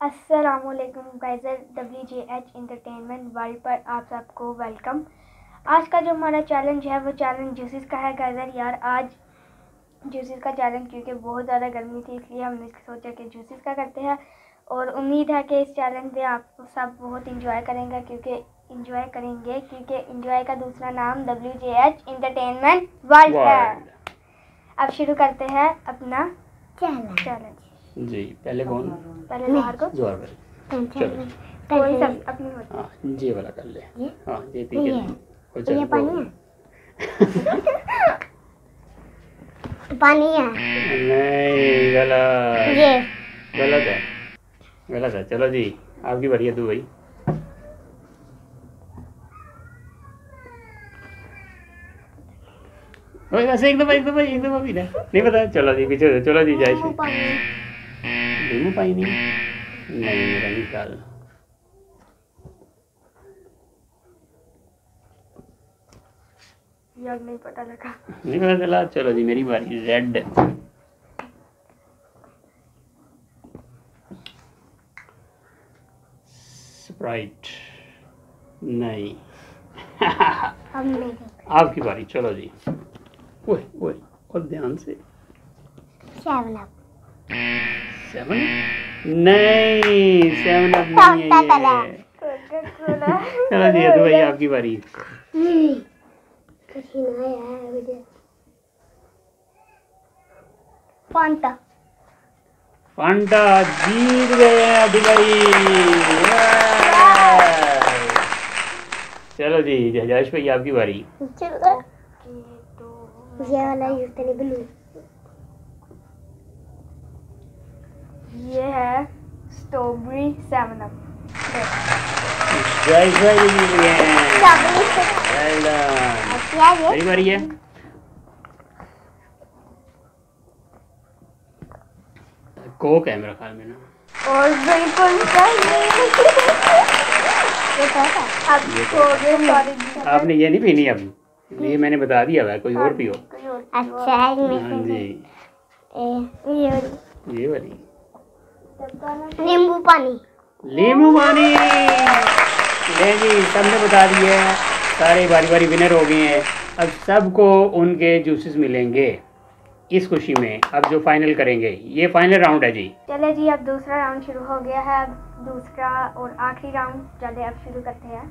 असलकुम guys W J H entertainment world पर आप सबको वेलकम आज का जो हमारा चैलेंज है वो चैलेंज जूसिस का है गाइजर यार आज जूसिस का चैलेंज क्योंकि बहुत ज़्यादा गर्मी थी इसलिए हमने सोचा कि जूसिस का करते हैं. और उम्मीद है कि इस चैलेंज में आप सब बहुत इंजॉय करेंगे क्योंकि इंजॉय करेंगे क्योंकि इंजॉय का दूसरा नाम W J H entertainment world है. अब शुरू करते हैं अपना चैलेंज चैलेंज जी पहले कौन? पहले जोहर को? जोहर भाई चलो। कोई सब अपनी होती हाँ ये वाला कर ले? हाँ ये पी के ये? और ये पानी है? पानी है। नहीं गलत। ये। गलत है। गलत है। चलो जी आपकी बढ़िया है तू भाई। वैसे एक दफ़ा एक दफ़ा एक दफ़ा पीना है। नहीं पता। चलो जी पीछे चलो जी जय श्री। नहीं मेरा यार नहीं पता लगा। नहीं पता चला? चलो जी मेरी बारी रेड स्प्राइट नहीं। आपकी बारी चलो जी। ओए ओए और ध्यान से। सेवन अप सेवन नहीं सेवन अब नहीं है ये। चलो जी तो भाई आपकी बारी। फांटा फांटा जीत गए हैं दुबई चलो जी जयेश भाई आपकी बारी। चलो। ये ये वाला यूज़ करें ब्लू ये है सेवन अप भाई जीत गए हैं स्ट्रॉबेरी से Well done. मेरी बारी है कोक है मेरा ख्याल में ना और बिल्कुल सही। हो। गए सॉरी आपने ये नहीं पीनी अब। ये मैंने बता दिया है कोई और पियो। अच्छा है हाँ जी। ये वाली। नींबू पानी। नींबू पानी। ले जी सबने बता है सारे बारी बारी विनर हो गए हैं। अब सबको उनके जूसेस मिलेंगे इस खुशी में। अब जो फाइनल करेंगे ये फाइनल राउंड है जी। चले जी अब दूसरा राउंड शुरू हो गया है। अब दूसरा और आखिरी राउंड चले अब शुरू करते हैं।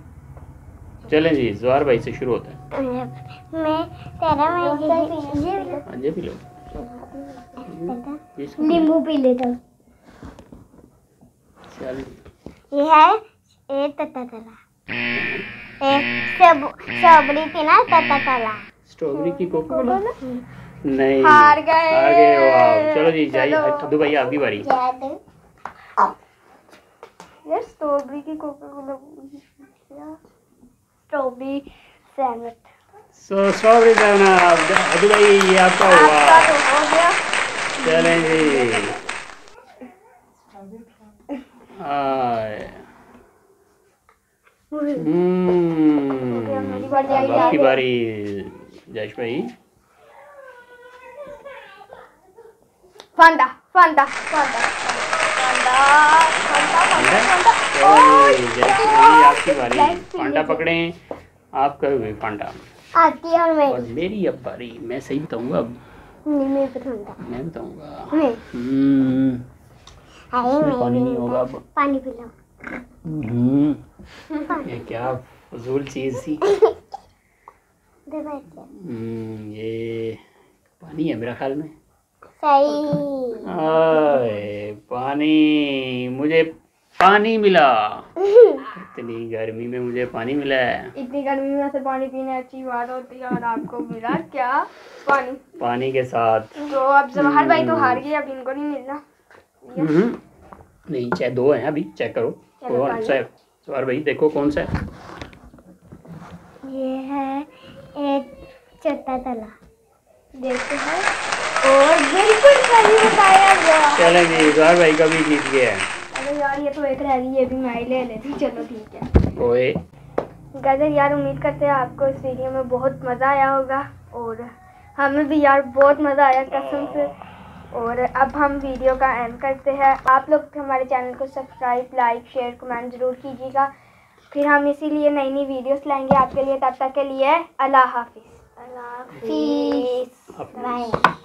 चले जी जवार भाई से शुरू होता है। मैं तेरा मैं ये हाँ, ये भी लो। नींबू पी लेता हूँ। ये है ए तता तला ए सब स्ट्रॉबेरी थी ना तता तला स्ट्रॉबेरी की कोको कोला नहीं। हार गए। हार गए वाह। चलो जी जाइए। अब्दू भाई आपकी बारी। यार स्ट्रॉबेरी की coca cola strawberry sandwich so strawberry करना अब्दू भाई ये आपका हुआ। तो चलें जी आए। हम्म, मेरी बारी अब आई आपकी बारी जयेश भाई फांडा फांडा फांडा फांडा फांडा फांडा फांडा चलो जी, जयेश भाई आपकी बारी। फांडा पकड़े। आप कहे हुए फांडा आती है और मैं और मेरी अब बारी। मैं सही बताऊँगा? अब नहीं मैं है मैं बताऊँगा। हम्म, इसमें पानी नहीं होगा अब। पानी पी लो। हम्म, ये क्या फजूल चीज़ थी हम्म, ये पानी है मेरा ख्याल में। सही। पानी मुझे पानी मिला। इतनी गर्मी में मुझे पानी मिला है। इतनी गर्मी में से पानी पीना अच्छी बात होती है और आपको मिला क्या पानी? पानी के साथ। तो अब जवाहर भाई तो हार गए अब इनको नहीं मिलना। हम्म, नहीं चाहे दो हैं अभी चेक करो। कौन सा सवार भाई देखो कौन सा है। ये है एक चट्टा तला। देखते हैं। और बिल्कुल सही बताया गया। चलें जी सवार भाई कभी जीत गया है। अरे यार ये तो एक रह गई ये भी मैं ही ले लेती। चलो ठीक है। ओए। गजर यार उम्मीद करते हैं आपको इस वीडियो में बहुत मज़ा आया होगा। और हमें भी यार बहुत मज़ा आया कसम से। और अब हम वीडियो का एंड करते हैं। आप लोग हमारे चैनल को सब्सक्राइब लाइक शेयर कमेंट ज़रूर कीजिएगा। फिर हम इसीलिए नई नई वीडियोस लाएँगे आपके लिए। तब तक के लिए अल्लाह हाफिज़। अल्लाह हाफिज़।